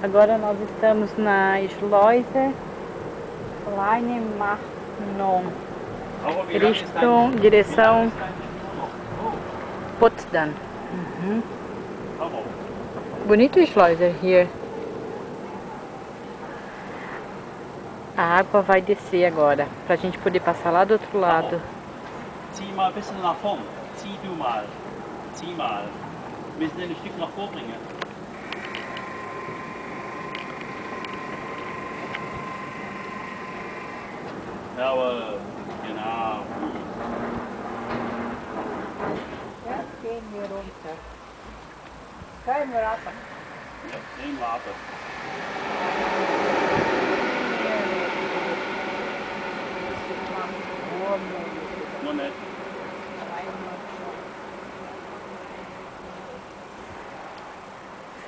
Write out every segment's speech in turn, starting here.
Agora nós estamos na Schleuse Leinemarnon, Richtung, direção Potsdam. Uhum. Bonito Schleuse here. A água vai descer agora, pra gente poder passar lá do outro lado. Zieh mal ein bisschen nach vorn. Zieh du mal. Zieh mal. Wir müssen ein Stück nach Ja, gehen wir runter. Kein Rappen. Ja, den warten. Noch nicht.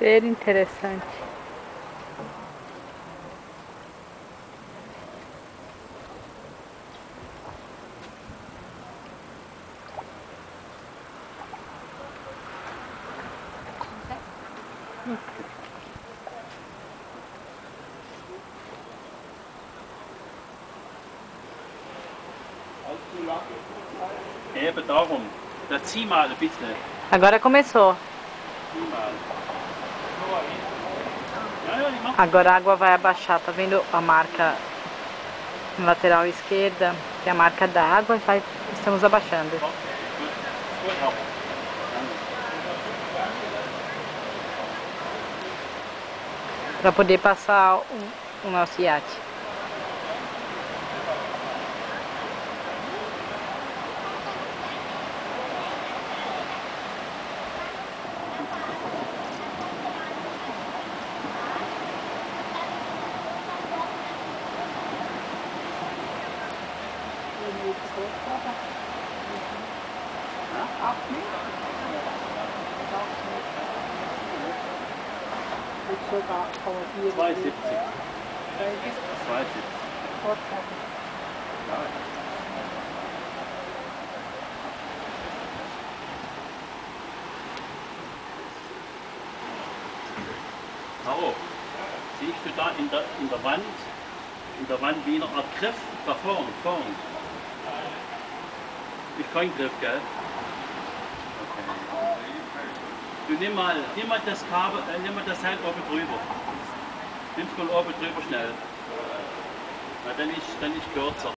Ser interessante. Eben darum. Da zieh mal ein bisschen. Agora começou. Agora a água vai abaixar. Tá vendo a marca na lateral esquerda? Que é a marca da água. Vai, estamos abaixando. Gut, gut, aber. Para poder passar o, o nosso iate. Zwei 70. Zwei 70. Caro, siehst du da in der, in der Wand, in der Wand wie eine Art Griff, da vorne, vorne. Ist kein Griff, gell? Du nimm mal, nimm mal das Kabel, äh, nimm mal das Seil oben drüber. Nimm's mal oben drüber schnell. Na, dann ist, dann ist kürzer.